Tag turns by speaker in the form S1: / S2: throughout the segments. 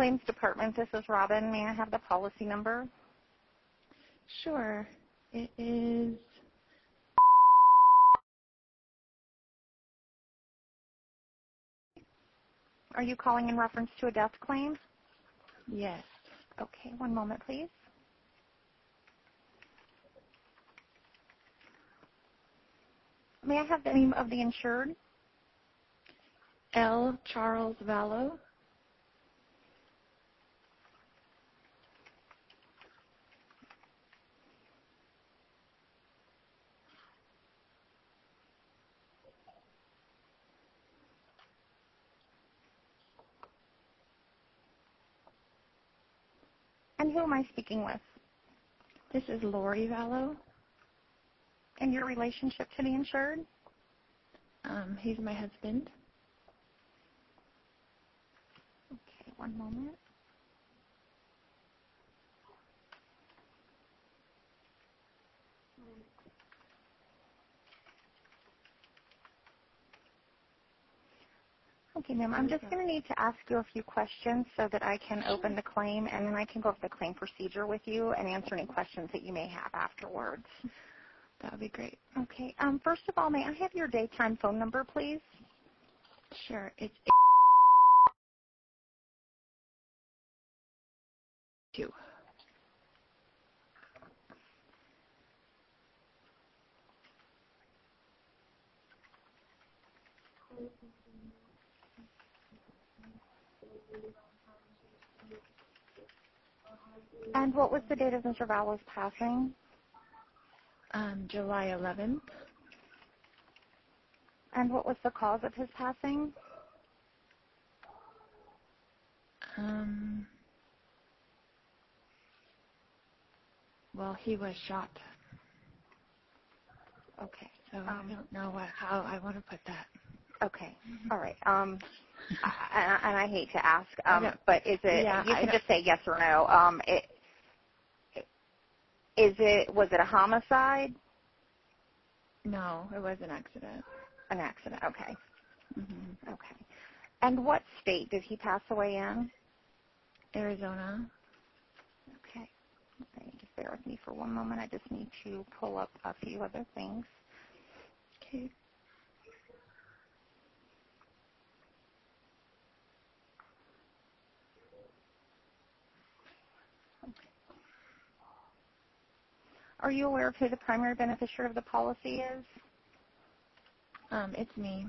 S1: Claims Department. This is Robin. May I have the policy number?
S2: Sure. It is
S1: Are you calling in reference to a death claim?
S2: yes.
S1: Okay, one moment, please. May I have the name of the insured?
S2: L. Charles Vallow.
S1: And who am I speaking with?
S2: This is Lori Vallow.
S1: And your relationship to the insured?
S2: Um, he's my husband.
S1: Okay, one moment. Okay, ma'am. I'm just going to need to ask you a few questions so that I can open the claim, and then I can go over the claim procedure with you and answer any questions that you may have afterwards.
S2: That would be great.
S1: Okay. Um, first of all, may I have your daytime phone number, please?
S2: Sure. It's two.
S1: And what was the date of Mr. Vallow's passing?
S2: Um, July 11th.
S1: And what was the cause of his passing?
S2: Um, well, he was shot,
S1: Okay.
S2: so
S1: Um,
S2: I don't know what, how I want to put that.
S1: Okay. All right. Um, I, and I hate to ask, um, but is it?
S2: Yeah,
S1: you can just say yes or no. Um, it, is it? Was it a homicide?
S2: No, it was an accident.
S1: An accident. Okay.
S2: hmm
S1: Okay. And what state did he pass away in?
S2: Arizona.
S1: Okay. Okay, Just bear with me for one moment. I just need to pull up a few other things.
S2: Okay.
S1: Are you aware of who the primary beneficiary of the policy is?
S2: Um, it's me.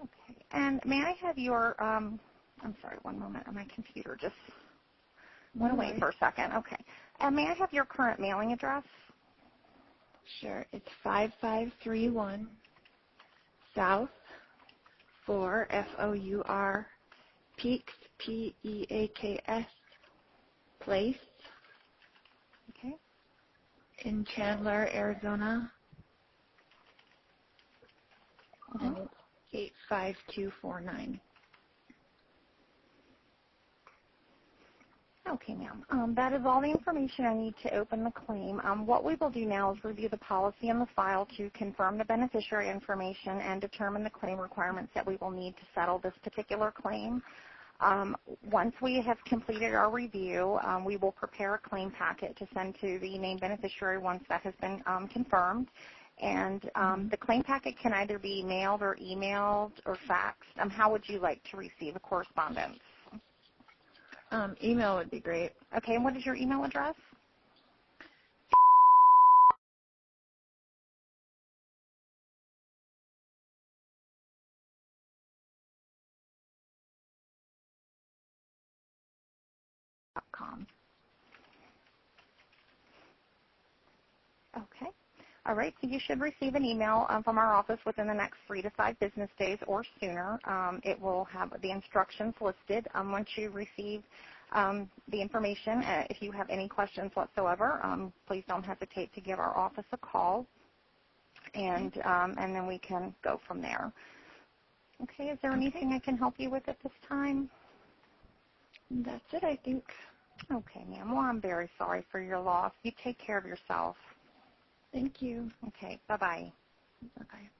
S1: Okay. And may I have your, um, I'm sorry, one moment. On my computer just went away for a second. Okay. And may I have your current mailing address?
S2: Sure. It's 5531 South 4 F O U R Peaks P E A K S Place
S1: Okay.
S2: in Chandler, Arizona.
S1: Mhm.
S2: And 85249.
S1: Okay, ma'am. Um, that is all the information I need to open the claim. Um, what we will do now is review the policy and the file to confirm the beneficiary information and determine the claim requirements that we will need to settle this particular claim. Um, once we have completed our review, um, we will prepare a claim packet to send to the named beneficiary once that has been um, confirmed. And um,
S2: Mhm.
S1: the claim packet can either be mailed or emailed or faxed. Um, how would you like to receive a correspondence?
S2: Um, email would be great.
S1: Okay, and what is your email address? com. Okay. All right, so you should receive an email um, from our office within the next three to five business days or sooner. Um, it will have the instructions listed. Um, once you receive um, the information, uh, if you have any questions whatsoever, um, please don't hesitate to give our office a call, and um, and then we can go from there. Okay, is there anything I can help you with at this time?
S2: That's it, I think.
S1: Okay, ma'am. Well, I'm very sorry for your loss. You take care of yourself.
S2: Thank you.
S1: Okay, bye-bye.
S2: Okay.